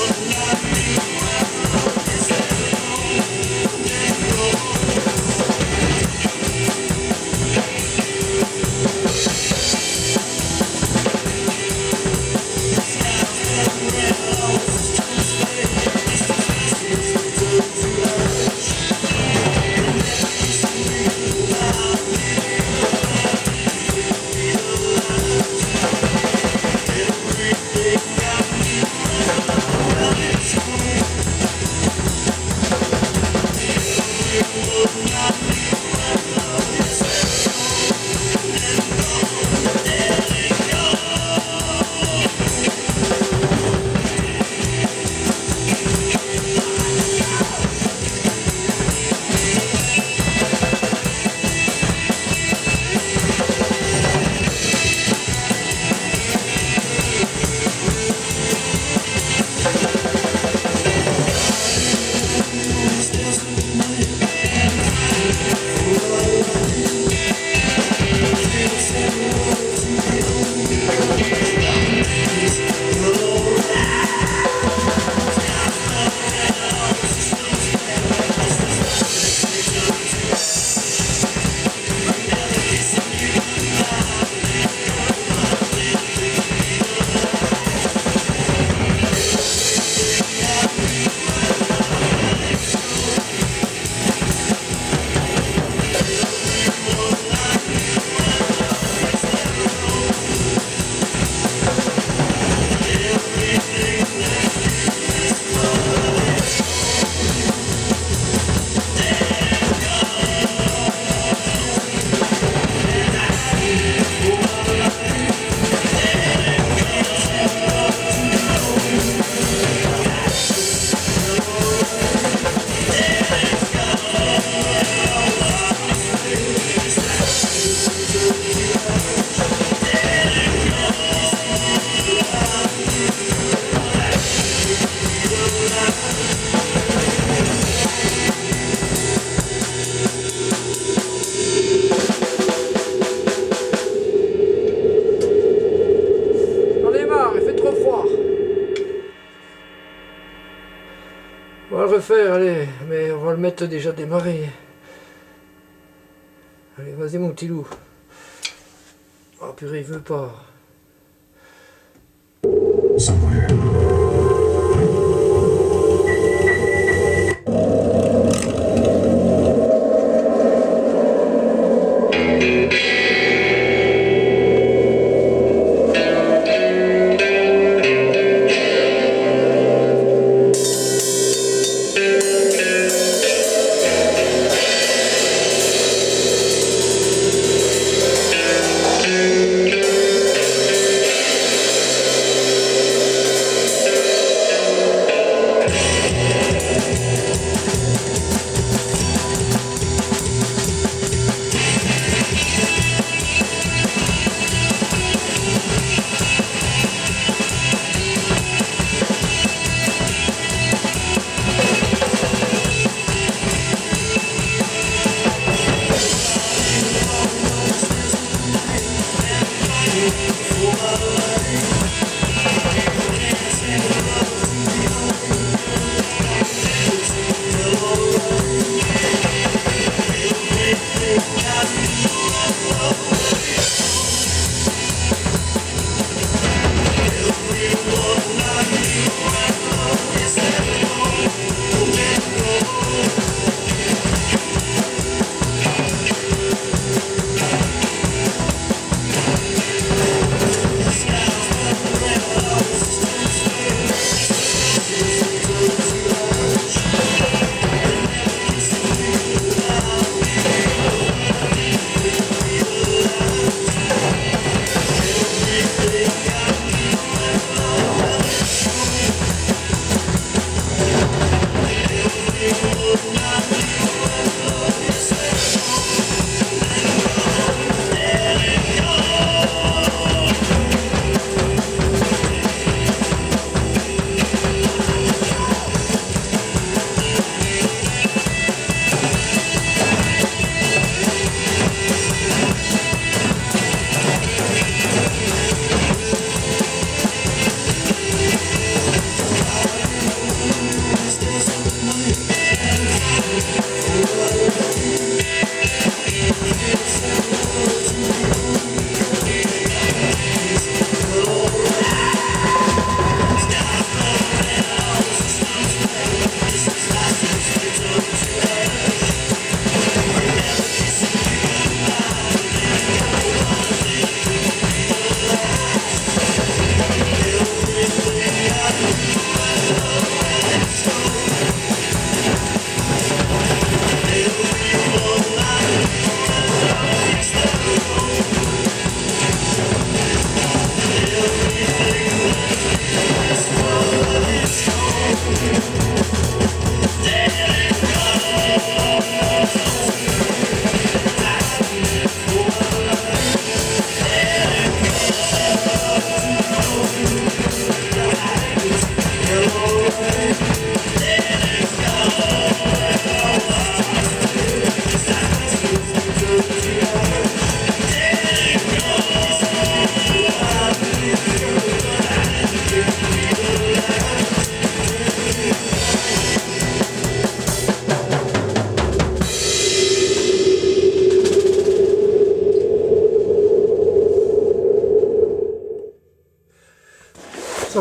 On démarre, il refaire, allez, mais on va le mettre déjà démarré. Allez, vas-y mon petit loup. Oh purée, il veut pas. Somewhere.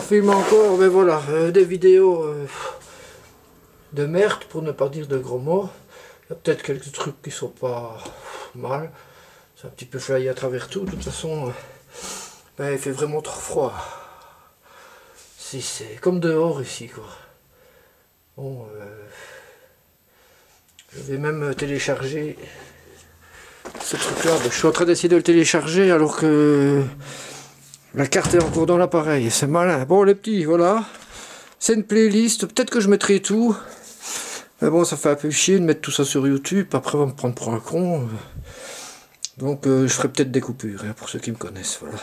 Ça encore, mais voilà, euh, des vidéos euh, de merde, pour ne pas dire de gros mots. Il y a peut-être quelques trucs qui sont pas mal. C'est un petit peu flyé à travers tout. De toute façon, euh, il fait vraiment trop froid. Si, c'est comme dehors ici, quoi. Bon, je vais même télécharger ce truc-là. Je suis en train d'essayer de le télécharger alors que la carte est encore dans l'appareil. C'est malin. Bon, les petits, voilà. C'est une playlist. Peut-être que je mettrai tout. Mais bon, ça fait un peu chier de mettre tout ça sur YouTube. Après, on va me prendre pour un con. Donc, euh, je ferai peut-être des coupures, hein, pour ceux qui me connaissent. Voilà.